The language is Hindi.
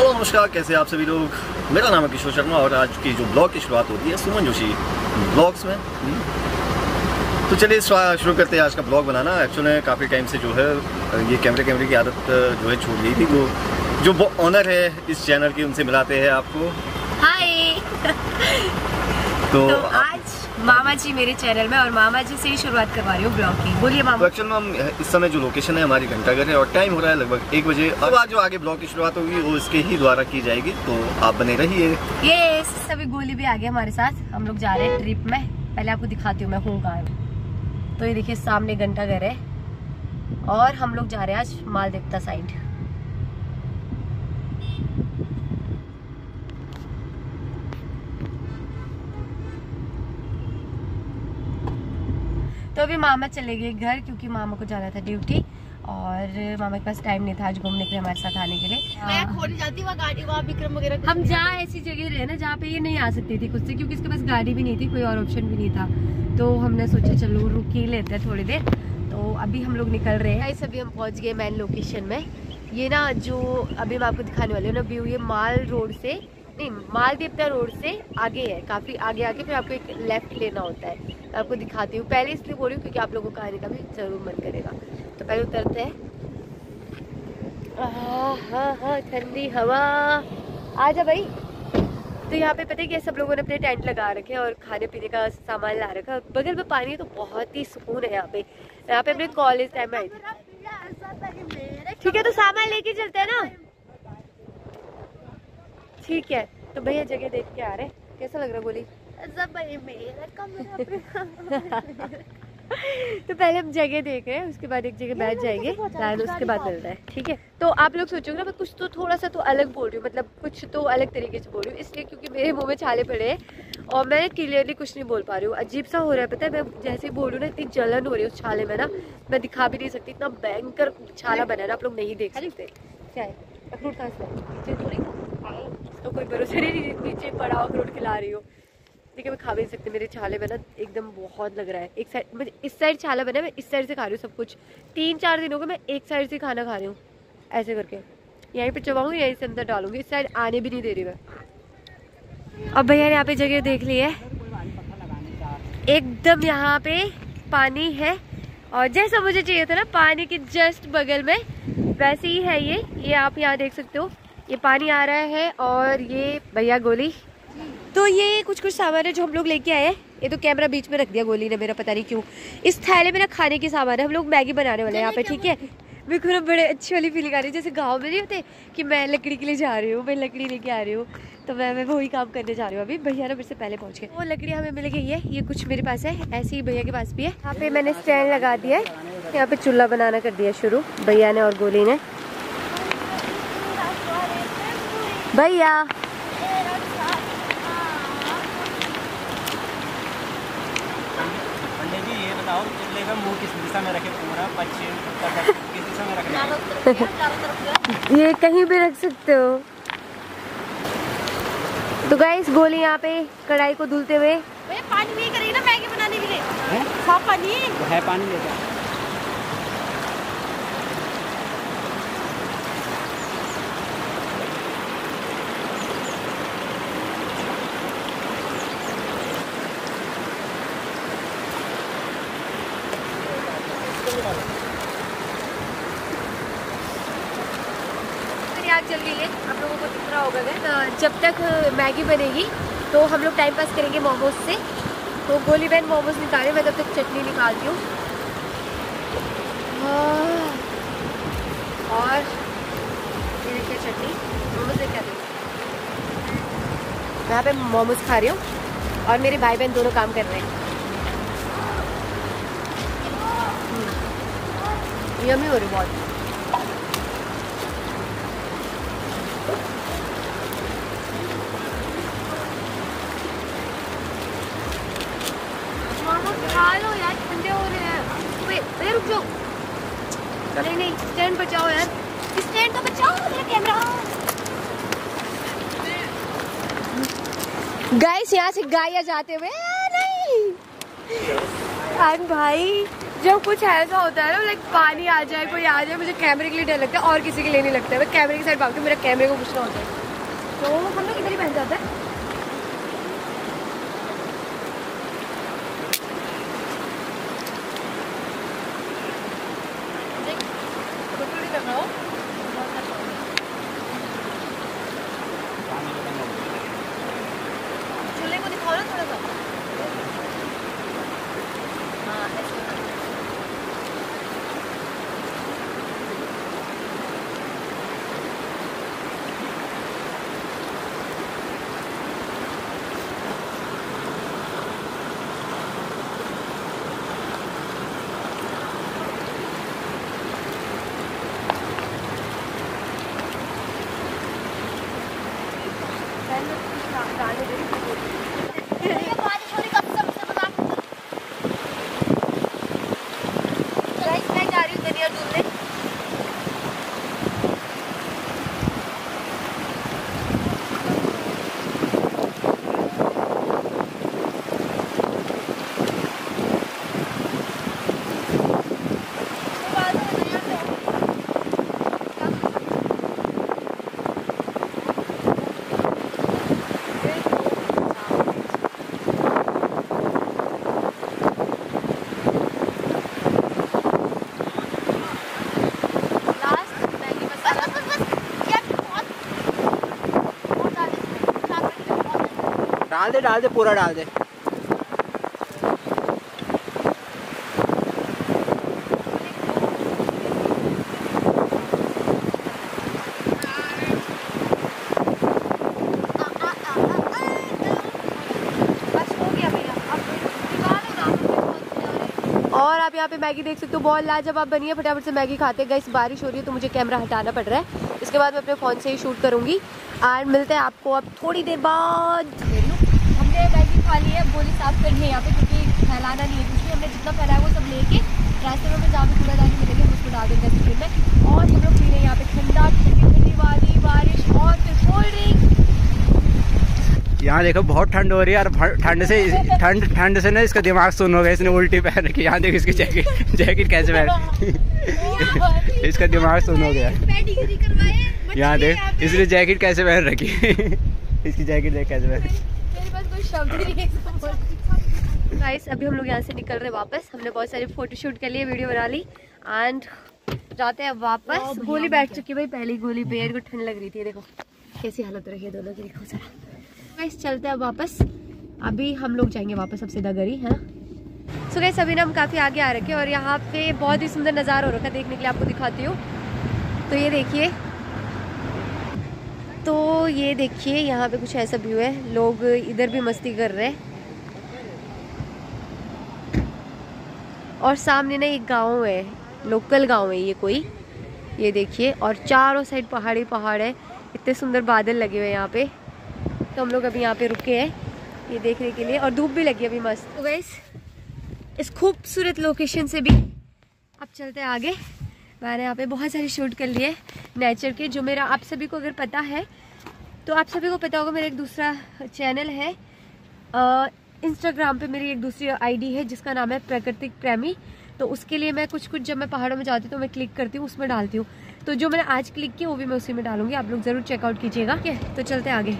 हेलो नमस्कार कैसे आप सभी लोग? मेरा नाम है किशोर शर्मा और आज की जो ब्लॉग की शुरुआत होती है सुमन जोशी ब्लॉग्स में। तो चलिए शुरू करते हैं आज का ब्लॉग बनाना। एक्चुअली काफ़ी टाइम से जो है ये कैमरे कैमरे की आदत जो है छूट गई थी। तो जो ऑनर है इस चैनल की उनसे मिलाते हैं आपको। हाय तो, तो आज मामा जी मेरे चैनल में और मामा जी से ही शुरुआत करवा रही हूँ ब्लॉग की। बोलिए मामा। तो एक्चुअल में हम इस समय जो लोकेशन है हमारी घंटाघर है और टाइम हो रहा है लगभग एक बजे। अब आज जो आगे ब्लॉग की शुरुआत होगी वो इसके ही द्वारा की जाएगी। तो आप बने रहिए। ये सभी गोली भी आ गए हमारे साथ। हम लोग जा रहे हैं ट्रिप में। पहले आपको दिखाती हूँ मैं हूँ कहाँ तो ये देखिए सामने घंटाघर है। और हम लोग जा रहे हैं आज माल देवता साइड तो अभी मामा चले गए घर क्योंकि मामा को जाना था ड्यूटी और मामा के पास टाइम नहीं था आज घूमने के लिए हमारे साथ आने के लिए। मैं खोल जाती वहाँ गाड़ी वहाँ विक्रम वगैरह हम जहाँ ऐसी जगह रहे ना जहाँ पे ये नहीं आ सकती थी खुद से क्योंकि इसके पास गाड़ी भी नहीं थी कोई और ऑप्शन भी नहीं था। तो हमने सोचा चलो रुक ही लेते हैं थोड़ी देर। तो अभी हम लोग निकल रहे हैं। ऐसे अभी हम पहुँच गए मेन लोकेशन में। ये ना जो अभी मैं आपको दिखाने वाली हूँ ना व्यू ये माल रोड से नहीं माल रोड से आगे है काफ़ी आगे आगे फिर आपको एक लेफ़्ट लेना होता है। मैं आपको दिखाती हूँ। पहले इसलिए बोल रही हूँ क्योंकि आप लोगों को आने का भी ज़रूर मन करेगा। तो पहले उतरते हैं। हाँ हाँ ठंडी हवा। आ जा भाई। तो यहाँ पे पता है कि सब लोगों ने अपने टेंट लगा रखे हैं और खाने पीने का सामान ला रखा है। बगल में पानी है तो बहुत ही सुकून है यहाँ पे। यहाँ पे अपने कॉलेज टाइम में आई थी। ठीक है तो सामान लेके चलते हैं ना। ठीक है तो भैया जगह देख के आ रहे कैसा लग रहा गोली तो पहले हम जगह देख रहे हैं उसके बाद एक जगह बैठ जाएँगे तो उसके बाद मिलता है ठीक है? तो आप लोग सोचोगे ना मैं कुछ तो थोड़ा सा तो अलग बोल रही हूँ मतलब कुछ तो अलग तरीके से बोल रही हूँ इसलिए क्योंकि मेरे मुँह में छाले पड़े हैं और मैं क्लियरली कुछ नहीं बोल पा रही हूँ। अजीब सा हो रहा है पता है मैं जैसे ही बोल रही हूँ ना इतनी जलन हो रही है उस छाले में ना मैं दिखा भी नहीं सकती इतना भयंकर छाला बना है ना आप लोग नहीं देख सकते। क्या है? तो एकदम बहुत लग रहा है। ऐसे करके। यहीं पे चबाऊँगी, यहीं से अंदर डालूँगी। इस साइड आने भी नहीं दे रही मैं। अब भैया यहाँ पे जगह देख ली है। एकदम यहाँ पे पानी है। और जैसा मुझे चाहिए था ना, पानी के जस्ट बगल में वैसे ही है ये ये आप यहाँ देख सकते हो। ये पानी आ रहा है और ये भैया गोली। तो ये कुछ कुछ सामान है जो हम लोग लेके आए हैं। ये तो कैमरा बीच में रख दिया गोली ने मेरा पता नहीं क्यों। इस थैले में ना खाने के सामान है। हम लोग मैगी बनाने वाले हैं यहाँ पे ठीक है? मेरे को ना बड़े अच्छी वाली फीलिंग आ रही है। जैसे गाँव में नहीं होते कि मैं लकड़ी के लिए जा रही हूँ, मैं लकड़ी लेके आ रही हूँ तो मैं मैं वही काम करने जा रही हूँ अभी। भैया ना मेरे से पहले पहुँच गए। वो लकड़ी हमें मिल गई है, ये कुछ मेरे पास है, ऐसे ही भैया के पास भी है। यहाँ पे मैंने स्टैंड लगा दिया है, यहाँ पे चूल्हा बनाना कर दिया शुरू, भैया ने और गोली ने। भैया। ये बताओ, चूल्हे का मुँह किस दिशा में रखे पूरा? पश्चिम ये कहीं भी रख सकते हो। तो गाइस गोली यहाँ पे कढ़ाई को धुलते हुए। पानी करेगी ना मैगी बनाने के लिए। साफ़ पानी? है पानी लेकर आग चल गई है। आप लोगों को दिख रहा होगा तो जब तक मैगी बनेगी तो हम लोग टाइम पास करेंगे मोमोज से। तो गोली बहन मोमोज निकाले, मैं तब तक चटनी निकालती हूँ। हाँ। और चटनी। मोमोज हूँ। यहाँ पे मोमोज खा रही हूँ, और मेरे भाई बहन दोनों काम कर रहे हैं। यमी हो रही बहुत खा लो यार ठंडे हो रहे हैं अरे रुक जाओ नहीं नहीं स्टैंड बचाओ यार। स्टैंड तो बचाओ मेरा कैमरा गाइस यहाँ से गाया जाते हुए नहीं! एंड भाई जब कुछ ऐसा होता है ना लाइक पानी आ जाए कोई आ जाए मुझे कैमरे के लिए डर लगता है और किसी के लिए नहीं लगता है। मैं कैमरे के साइड भागती हूँ मेरा कैमरे को कुछ ना होता है तो हम लोग इधर ही पहन जाते हैं देख, फ़ोटो नहीं कर रहा हूँ। बहुत अच्छा हो गया। चूल्हे को दिखाओ ना थोड़ा सा हाँ ऐसे पहले कुछ ना- डालने दे रही हूँ। Guys, मैं जा रही हूँ धनिया ढूँढने लास्ट मैगी मसाला डाल दे डाल दे पूरा डाल दे। और आप यहाँ पे मैगी देख सकते हो बहुत लाजवाब बनी है। फटाफट से मैगी खाते गए बारिश हो रही है तो मुझे कैमरा हटाना पड़ रहा है। इसके बाद मैं अपने फ़ोन से ही शूट करूँगी। और मिलते हैं आपको अब थोड़ी देर बाद। हमने मैगी खा ली है बोली साफ़ करनी है यहाँ पे क्योंकि फैलाना नहीं है कुछ भी हमने जितना फैलाया वो सब लेके रास्ते में जहाँ पे कूड़ादानी मिलेंगे उसको डाल देंगे डस्टबिन में। और हम लोग पी रहे हैं यहाँ पे ठंडा ठंडी ठंडी वाली बारिश और फिर कोल्ड ड्रिंक यहाँ देखो बहुत ठंड हो रही है और ठंड से ठंड ठंड से ना इसका दिमाग सुन हो गया इसने उल्टी पहन रखी यहाँ देखो इसकी जैकेट जैकेट कैसे पहन इसका दिमाग सुन हो गया यहाँ देख इसने जैकेट कैसे पहन रखी इसकी जैकेट देख कैसे पहन गाइस अभी हम लोग यहाँ से निकल रहे हैं वापस। हमने बहुत सारी फ़ोटो शूट कर लिए वीडियो बना ली। एंड जाते हैं वापस। गोली बैठ चुकी है भाई पहली गोली। पैर को ठंड लग रही थी देखो। कैसी हालत रही है दोनों की देखो गाइस चलते हैं वापस। अभी हम लोग जाएँगे वापस अब सीधा घर ही। है सो गाइस अभी ना हम काफ़ी आगे आ रखे और यहाँ पे बहुत ही सुंदर नज़ारा हो रखा है देखने के लिए आपको दिखाती हूँ। तो ये देखिए तो ये देखिए, यहाँ पे कुछ ऐसा व्यू है। लोग इधर भी मस्ती कर रहे हैं। और सामने ना एक गाँव है लोकल गाँव है ये कोई। ये देखिए, और चारों साइड पहाड़ी पहाड़ है। इतने सुंदर बादल लगे हुए हैं यहाँ पे। तो हम लोग अभी यहाँ पे रुके हैं, ये देखने के लिए। और धूप भी लगी अभी मस्त। तो गैस इस खूबसूरत लोकेशन से भी अब चलते हैं आगे। मैंने यहाँ पे बहुत सारे शूट कर लिए। नेचर के, जो मेरा आप सभी को अगर पता है तो आप सभी को पता होगा मेरा एक दूसरा चैनल है। इंस्टाग्राम पे मेरी एक दूसरी आईडी है, जिसका नाम है प्राकृतिक प्रेमी। तो उसके लिए मैं कुछ कुछ जब मैं पहाड़ों में जाती हूँ तो मैं क्लिक करती हूँ, उसमें डालती हूँ। तो जो मैंने आज क्लिक किया, वो भी मैं उसी में डालूँगी। आप लोग ज़रूर चेकआउट कीजिएगा तो चलते आगे।